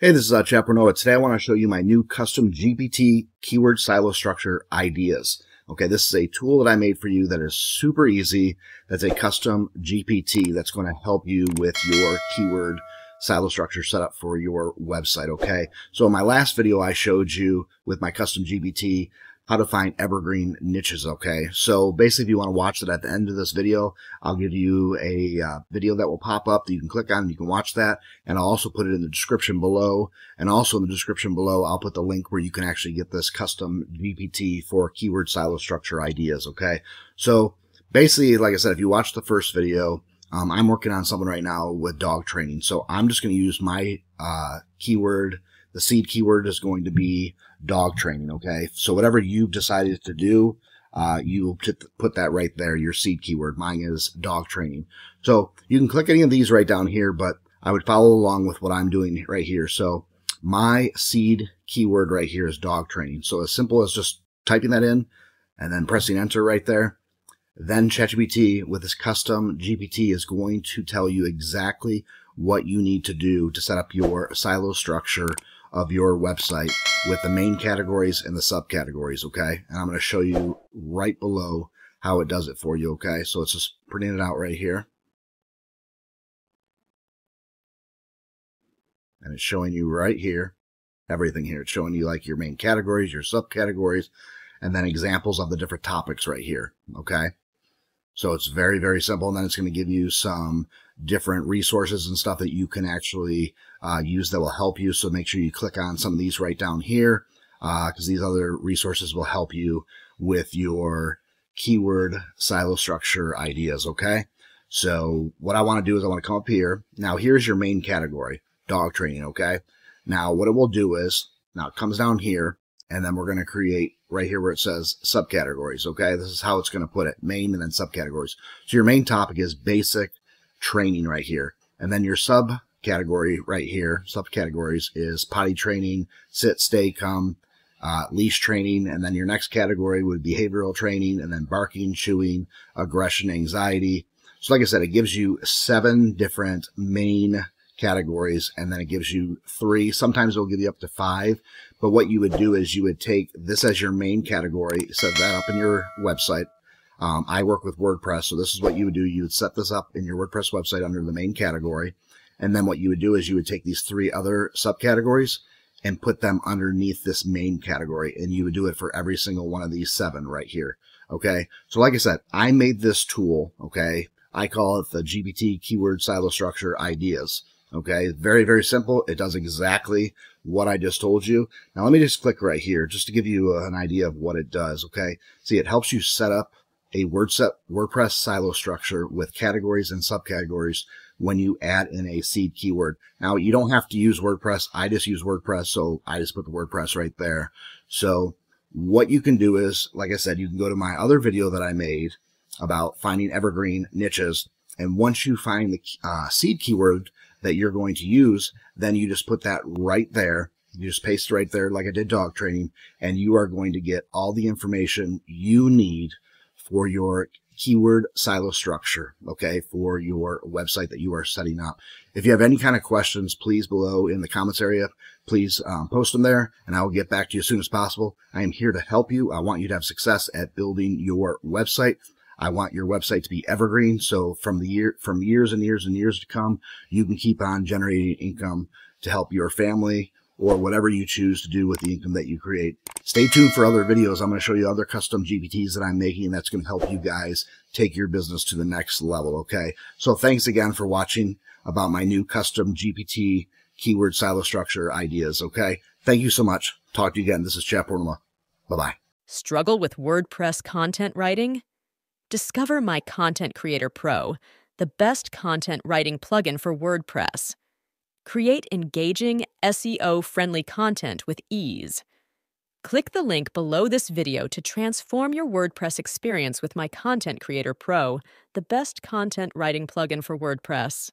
Hey, this is uh, Chad Portnova. Today I want to show you my new custom GPT keyword silo structure ideas. Okay, this is a tool that I made for you that is super easy. That's a custom GPT that's going to help you with your keyword silo structure setup for your website. Okay, so in my last video I showed you with my custom GPT how to find evergreen niches. Okay. So basically, if you want to watch it at the end of this video, I'll give you a uh, video that will pop up that you can click on you can watch that. And I'll also put it in the description below. And also in the description below, I'll put the link where you can actually get this custom GPT for keyword silo structure ideas. Okay. So basically, like I said, if you watch the first video, um, I'm working on something right now with dog training. So I'm just going to use my uh, keyword the seed keyword is going to be dog training. Okay. So whatever you've decided to do, uh, you will put that right there, your seed keyword. Mine is dog training. So you can click any of these right down here, but I would follow along with what I'm doing right here. So my seed keyword right here is dog training. So as simple as just typing that in and then pressing enter right there. Then ChatGPT with this custom GPT is going to tell you exactly what you need to do to set up your silo structure of your website with the main categories and the subcategories, okay? And I'm going to show you right below how it does it for you, okay? So it's just printing it out right here. And it's showing you right here, everything here. It's showing you like your main categories, your subcategories, and then examples of the different topics right here, okay? So it's very, very simple. And then it's going to give you some different resources and stuff that you can actually uh, use that will help you. So make sure you click on some of these right down here because uh, these other resources will help you with your keyword silo structure ideas. Okay. So what I want to do is I want to come up here. Now here's your main category, dog training. Okay. Now what it will do is now it comes down here and then we're going to create right here where it says subcategories. Okay. This is how it's going to put it main and then subcategories. So your main topic is basic training right here. And then your subcategory right here, subcategories is potty training, sit, stay, come, uh, leash training. And then your next category would be behavioral training and then barking, chewing, aggression, anxiety. So like I said, it gives you seven different main categories and then it gives you three. Sometimes it'll give you up to five. But what you would do is you would take this as your main category, set that up in your website. Um, I work with WordPress, so this is what you would do. You would set this up in your WordPress website under the main category. And then what you would do is you would take these three other subcategories and put them underneath this main category. And you would do it for every single one of these seven right here. Okay. So like I said, I made this tool. Okay. I call it the GPT keyword silo structure ideas. Okay. Very, very simple. It does exactly what I just told you. Now let me just click right here just to give you an idea of what it does. Okay. See, it helps you set up a Word set WordPress silo structure with categories and subcategories when you add in a seed keyword. Now you don't have to use WordPress. I just use WordPress. So I just put the WordPress right there. So what you can do is, like I said, you can go to my other video that I made about finding evergreen niches. And once you find the uh, seed keyword that you're going to use, then you just put that right there. You just paste right there like I did dog training and you are going to get all the information you need for your keyword silo structure, okay, for your website that you are setting up. If you have any kind of questions, please below in the comments area, please um, post them there and I will get back to you as soon as possible. I am here to help you. I want you to have success at building your website. I want your website to be evergreen. So from the year, from years and years and years to come, you can keep on generating income to help your family or whatever you choose to do with the income that you create. Stay tuned for other videos. I'm going to show you other custom GPTs that I'm making that's going to help you guys take your business to the next level. Okay. So thanks again for watching about my new custom GPT keyword silo structure ideas. Okay. Thank you so much. Talk to you again. This is Portnova. Bye bye. Struggle with WordPress content writing? Discover my Content Creator Pro, the best content writing plugin for WordPress. Create engaging, SEO friendly content with ease. Click the link below this video to transform your WordPress experience with my Content Creator Pro, the best content writing plugin for WordPress.